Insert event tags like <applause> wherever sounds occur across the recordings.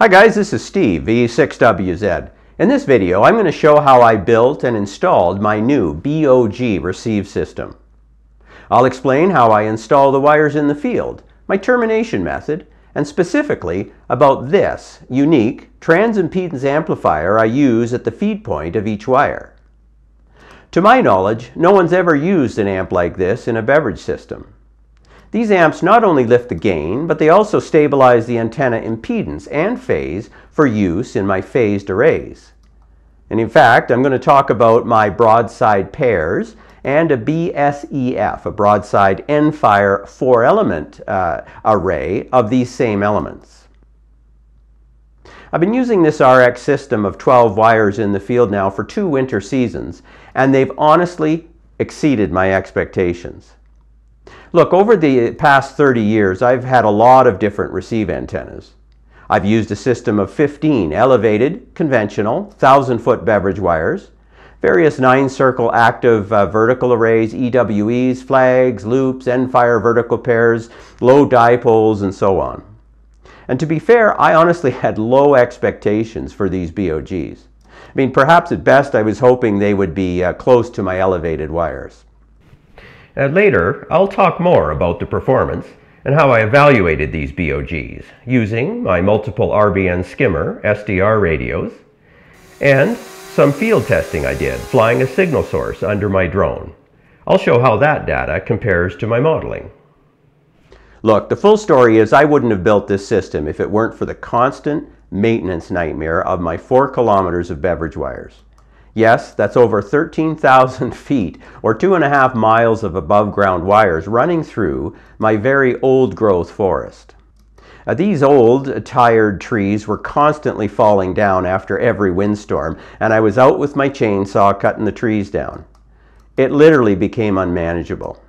Hi guys, this is Steve, VE6WZ. In this video, I'm going to show how I built and installed my new BOG receive system. I'll explain how I install the wires in the field, my termination method, and specifically about this unique transimpedance amplifier I use at the feed point of each wire. To my knowledge, no one's ever used an amp like this in a beverage system. These amps not only lift the gain, but they also stabilize the antenna impedance and phase for use in my phased arrays. And in fact, I'm going to talk about my broadside pairs and a BSEF, a broadside end-fire four-element uh, array of these same elements. I've been using this RX system of 12 wires in the field now for two winter seasons, and they've honestly exceeded my expectations. Look, over the past 30 years, I've had a lot of different receive antennas. I've used a system of 15 elevated, conventional, 1,000 foot beverage wires, various nine circle active uh, vertical arrays, EWEs, flags, loops, end fire vertical pairs, low dipoles, and so on. And to be fair, I honestly had low expectations for these BOGs. I mean, perhaps at best I was hoping they would be uh, close to my elevated wires. Uh, later, I'll talk more about the performance and how I evaluated these BOGs using my multiple RBN skimmer SDR radios and some field testing I did flying a signal source under my drone. I'll show how that data compares to my modeling. Look, the full story is I wouldn't have built this system if it weren't for the constant maintenance nightmare of my four kilometers of beverage wires. Yes, that's over 13,000 <laughs> feet or two and a half miles of above ground wires running through my very old growth forest. Uh, these old, tired trees were constantly falling down after every windstorm, and I was out with my chainsaw cutting the trees down. It literally became unmanageable.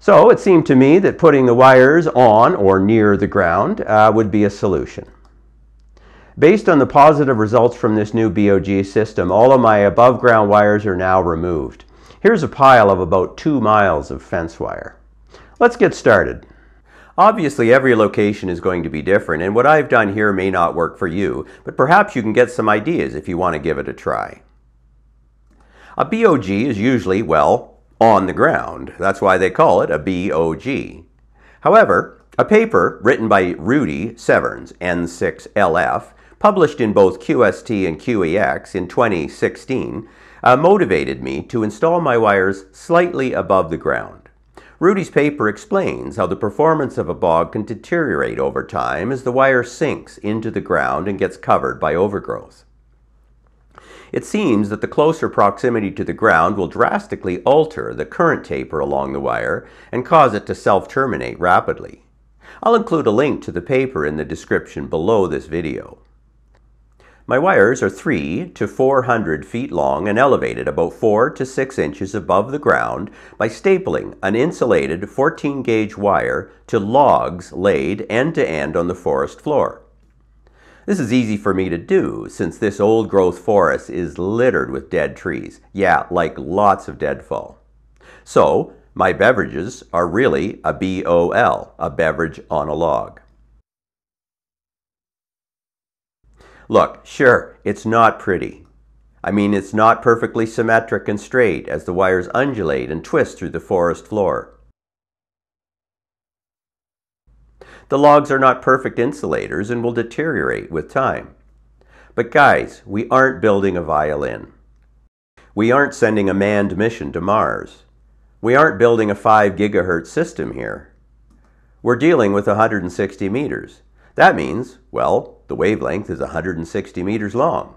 So it seemed to me that putting the wires on or near the ground uh, would be a solution. Based on the positive results from this new BOG system, all of my above ground wires are now removed. Here's a pile of about two miles of fence wire. Let's get started. Obviously, every location is going to be different, and what I've done here may not work for you, but perhaps you can get some ideas if you want to give it a try. A BOG is usually, well, on the ground. That's why they call it a BOG. However, a paper written by Rudy Severns, N6LF, published in both QST and QEX in 2016, uh, motivated me to install my wires slightly above the ground. Rudy's paper explains how the performance of a bog can deteriorate over time as the wire sinks into the ground and gets covered by overgrowth. It seems that the closer proximity to the ground will drastically alter the current taper along the wire and cause it to self-terminate rapidly. I'll include a link to the paper in the description below this video. My wires are 3 to 400 feet long and elevated about 4 to 6 inches above the ground by stapling an insulated 14 gauge wire to logs laid end to end on the forest floor. This is easy for me to do since this old growth forest is littered with dead trees. Yeah, like lots of deadfall. So, my beverages are really a BOL, a beverage on a log. Look, sure, it's not pretty. I mean, it's not perfectly symmetric and straight as the wires undulate and twist through the forest floor. The logs are not perfect insulators and will deteriorate with time. But guys, we aren't building a violin. We aren't sending a manned mission to Mars. We aren't building a 5 gigahertz system here. We're dealing with 160 meters. That means, well, the wavelength is 160 meters long.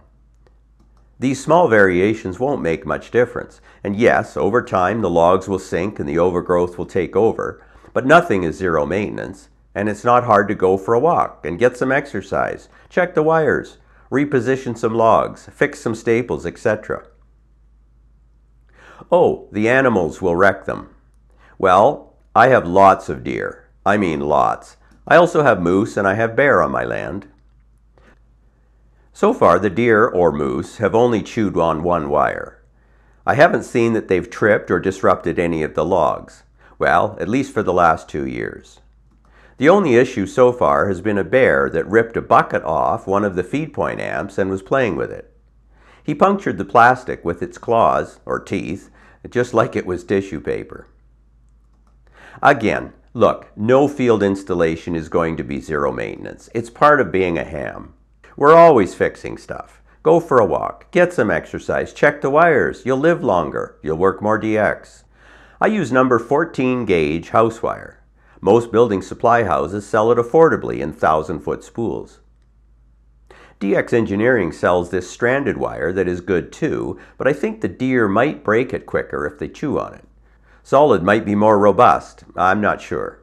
These small variations won't make much difference, and yes, over time the logs will sink and the overgrowth will take over, but nothing is zero maintenance, and it's not hard to go for a walk and get some exercise, check the wires, reposition some logs, fix some staples, etc. Oh, the animals will wreck them. Well, I have lots of deer. I mean lots. I also have moose and I have bear on my land. So far, the deer or moose have only chewed on one wire. I haven't seen that they've tripped or disrupted any of the logs. Well, at least for the last two years. The only issue so far has been a bear that ripped a bucket off one of the feed point amps and was playing with it. He punctured the plastic with its claws, or teeth, just like it was tissue paper. Again, look, no field installation is going to be zero maintenance. It's part of being a ham. We're always fixing stuff. Go for a walk, get some exercise, check the wires. You'll live longer. You'll work more DX. I use number 14 gauge house wire. Most building supply houses sell it affordably in 1,000 foot spools. DX Engineering sells this stranded wire that is good too, but I think the deer might break it quicker if they chew on it. Solid might be more robust. I'm not sure.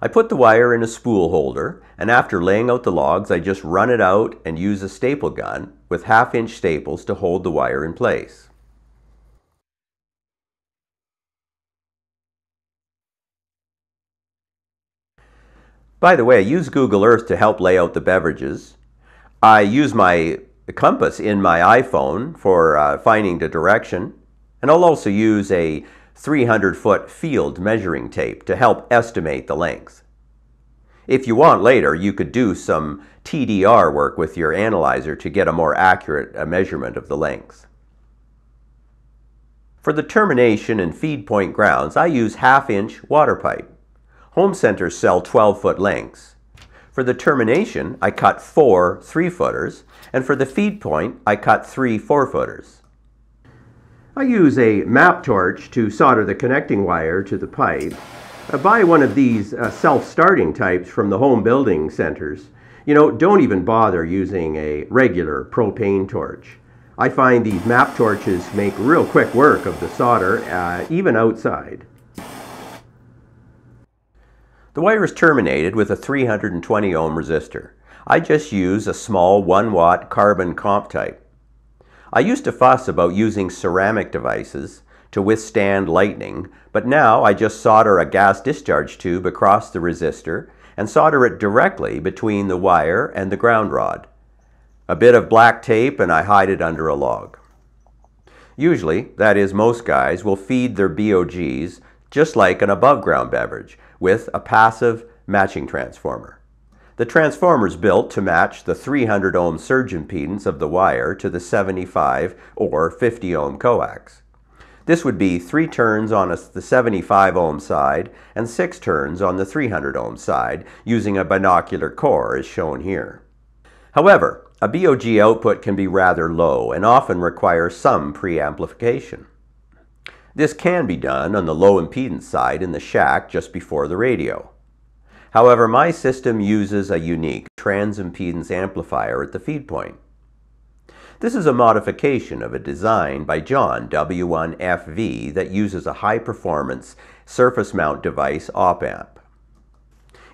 I put the wire in a spool holder, and after laying out the logs, I just run it out and use a staple gun with half-inch staples to hold the wire in place. By the way, I use Google Earth to help lay out the beverages. I use my compass in my iPhone for uh, finding the direction. And I'll also use a 300 foot field measuring tape to help estimate the length. If you want later, you could do some TDR work with your analyzer to get a more accurate uh, measurement of the length. For the termination and feed point grounds, I use half inch water pipe. Home centers sell 12 foot lengths. For the termination, I cut four three footers, and for the feed point, I cut three four footers. I use a MAPP torch to solder the connecting wire to the pipe. I buy one of these uh, self-starting types from the home building centers. You know, don't even bother using a regular propane torch. I find these MAPP torches make real quick work of the solder, uh, even outside. The wire is terminated with a 320 ohm resistor. I just use a small 1 watt carbon comp type. I used to fuss about using ceramic devices to withstand lightning, but now I just solder a gas discharge tube across the resistor and solder it directly between the wire and the ground rod. A bit of black tape and I hide it under a log. Usually, that is most guys, will feed their BOGs just like an above ground beverage, with a passive matching transformer. The transformer's built to match the 300 ohm surge impedance of the wire to the 75 or 50 ohm coax. This would be three turns on a, the 75 ohm side and six turns on the 300 ohm side using a binocular core as shown here. However, a BOG output can be rather low and often requires some preamplification. This can be done on the low impedance side in the shack just before the radio. However, my system uses a unique transimpedance amplifier at the feed point. This is a modification of a design by John W1FV that uses a high-performance surface mount device op-amp.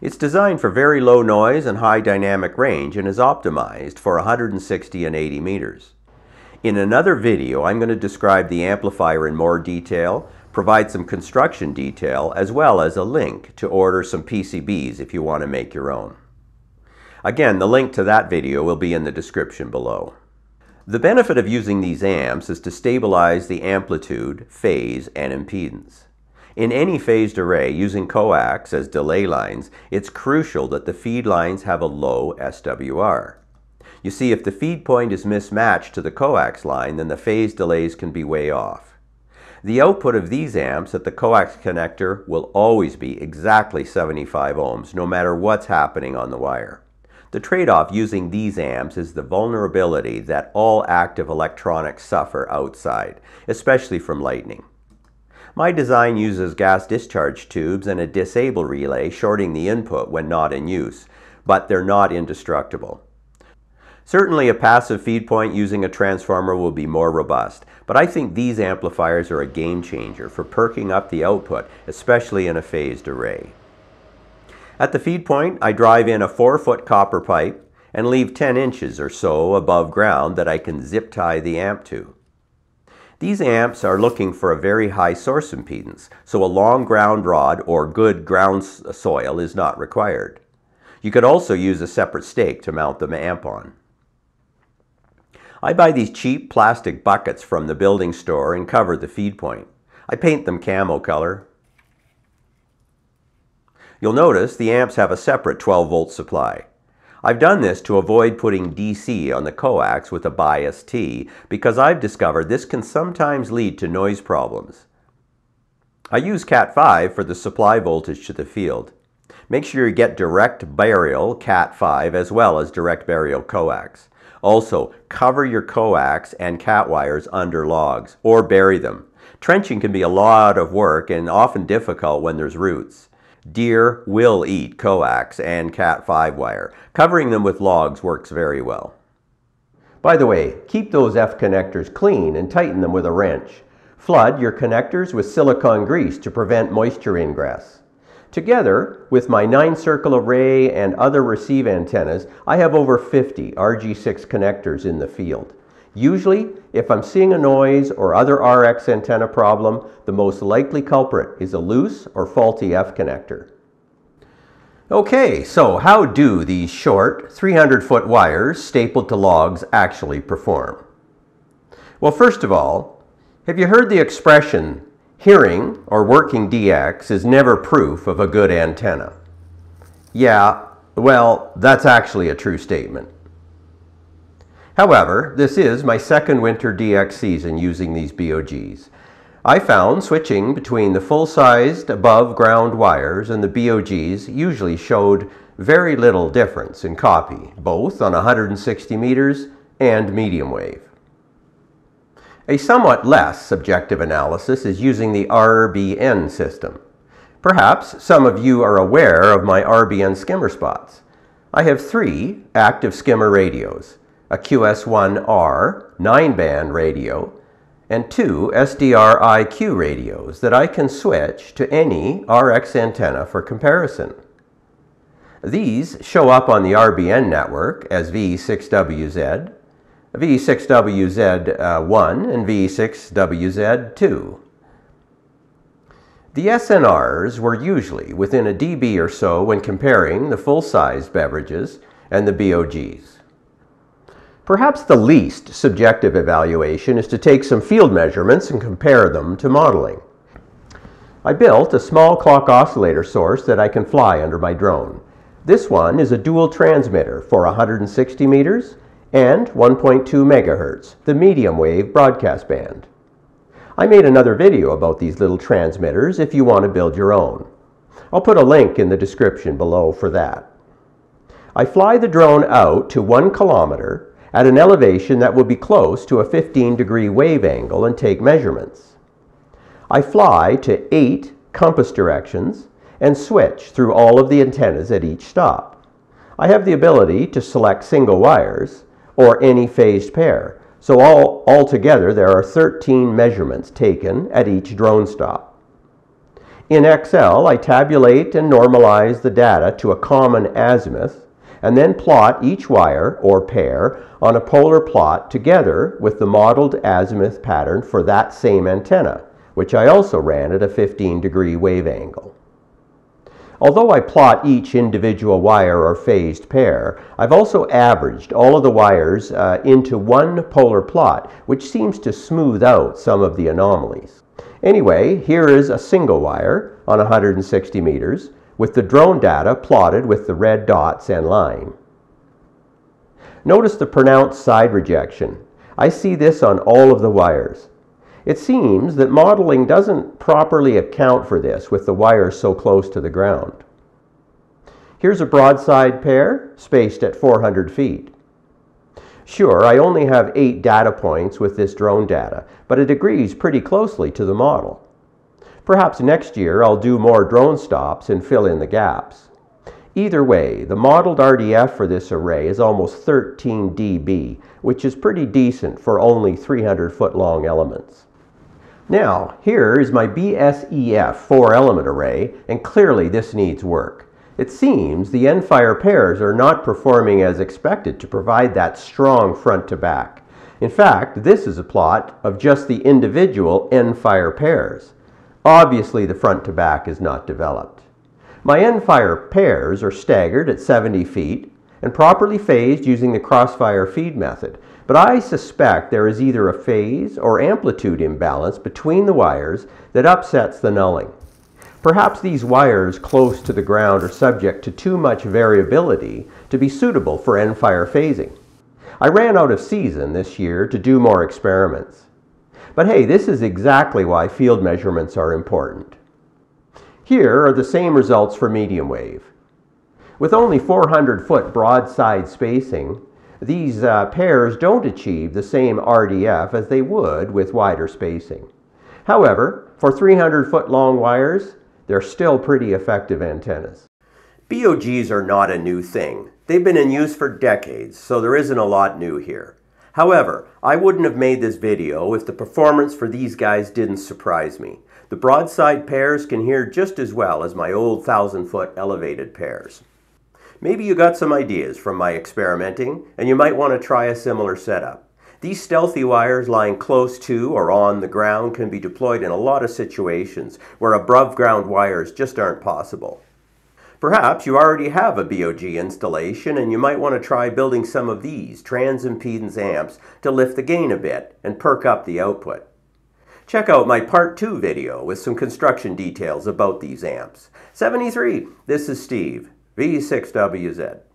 It's designed for very low noise and high dynamic range and is optimized for 160 and 80 meters. In another video, I'm going to describe the amplifier in more detail, provide some construction detail, as well as a link to order some PCBs if you want to make your own. Again, the link to that video will be in the description below. The benefit of using these amps is to stabilize the amplitude, phase, and impedance. In any phased array using coax as delay lines, it's crucial that the feed lines have a low SWR. You see, if the feed point is mismatched to the coax line, then the phase delays can be way off. The output of these amps at the coax connector will always be exactly 75 ohms, no matter what's happening on the wire. The trade-off using these amps is the vulnerability that all active electronics suffer outside, especially from lightning. My design uses gas discharge tubes and a disable relay shorting the input when not in use, but they're not indestructible. Certainly a passive feed point using a transformer will be more robust, but I think these amplifiers are a game changer for perking up the output, especially in a phased array. At the feed point, I drive in a 4-foot copper pipe and leave 10 inches or so above ground that I can zip tie the amp to. These amps are looking for a very high source impedance, so a long ground rod or good ground soil is not required. You could also use a separate stake to mount the amp on. I buy these cheap plastic buckets from the building store and cover the feed point. I paint them camo color. You'll notice the amps have a separate 12 volt supply. I've done this to avoid putting DC on the coax with a bias T because I've discovered this can sometimes lead to noise problems. I use Cat5 for the supply voltage to the field. Make sure you get direct burial Cat5 as well as direct burial coax. Also, cover your coax and cat wires under logs or bury them. Trenching can be a lot of work and often difficult when there's roots. Deer will eat coax and Cat5 wire. Covering them with logs works very well. By the way, keep those F connectors clean and tighten them with a wrench. Flood your connectors with silicone grease to prevent moisture ingress. Together with my 9-circle array and other receive antennas, I have over 50 RG6 connectors in the field. Usually, if I'm seeing a noise or other RX antenna problem, the most likely culprit is a loose or faulty F connector. Okay, so how do these short 300 foot wires stapled to logs actually perform? Well, first of all, have you heard the expression, hearing or working DX is never proof of a good antenna? Yeah, well, that's actually a true statement. However, this is my second winter DX season using these BOGs. I found switching between the full-sized above-ground wires and the BOGs usually showed very little difference in copy, both on 160 meters and medium wave. A somewhat less subjective analysis is using the RBN system. Perhaps some of you are aware of my RBN skimmer spots. I have three active skimmer radios a QS1R 9-band radio, and two SDR-IQ radios that I can switch to any RX antenna for comparison. These show up on the RBN network as VE6WZ, VE6WZ1, uh, and VE6WZ2. The SNRs were usually within a dB or so when comparing the full-sized beverages and the BOGs. Perhaps the least subjective evaluation is to take some field measurements and compare them to modeling. I built a small clock oscillator source that I can fly under my drone. This one is a dual transmitter for 160 meters and 1.2 megahertz, the medium wave broadcast band. I made another video about these little transmitters if you want to build your own. I'll put a link in the description below for that. I fly the drone out to one kilometer at an elevation that will be close to a 15 degree wave angle and take measurements. I fly to eight compass directions and switch through all of the antennas at each stop. I have the ability to select single wires or any phased pair. So all altogether there are 13 measurements taken at each drone stop. In Excel, I tabulate and normalize the data to a common azimuth and then plot each wire or pair on a polar plot together with the modeled azimuth pattern for that same antenna, which I also ran at a 15 degree wave angle. Although I plot each individual wire or phased pair, I've also averaged all of the wires uh, into one polar plot, which seems to smooth out some of the anomalies. Anyway, here is a single wire on 160 meters with the drone data plotted with the red dots and line. Notice the pronounced side rejection. I see this on all of the wires. It seems that modeling doesn't properly account for this with the wires so close to the ground. Here's a broadside pair spaced at 400 feet. Sure, I only have eight data points with this drone data, but it agrees pretty closely to the model. Perhaps next year I'll do more drone stops and fill in the gaps. Either way, the modeled RDF for this array is almost 13 dB, which is pretty decent for only 300 foot long elements. Now, here is my BSEF 4 element array, and clearly this needs work. It seems the end-fire pairs are not performing as expected to provide that strong front to back. In fact, this is a plot of just the individual end-fire pairs. Obviously, the front to back is not developed. My end fire pairs are staggered at 70 feet and properly phased using the crossfire feed method, but I suspect there is either a phase or amplitude imbalance between the wires that upsets the nulling. Perhaps these wires close to the ground are subject to too much variability to be suitable for end fire phasing. I ran out of season this year to do more experiments. But hey, this is exactly why field measurements are important. Here are the same results for medium wave. With only 400 foot broadside spacing, these uh, pairs don't achieve the same RDF as they would with wider spacing. However, for 300 foot long wires, they're still pretty effective antennas. BOGs are not a new thing. They've been in use for decades, so there isn't a lot new here. However, I wouldn't have made this video if the performance for these guys didn't surprise me. The broadside pairs can hear just as well as my old 1000 foot elevated pairs. Maybe you got some ideas from my experimenting, and you might want to try a similar setup. These stealthy wires lying close to or on the ground can be deployed in a lot of situations where above ground wires just aren't possible. Perhaps you already have a BOG installation and you might want to try building some of these transimpedance amps to lift the gain a bit and perk up the output. Check out my part 2 video with some construction details about these amps. 73, this is Steve. VE6WZ.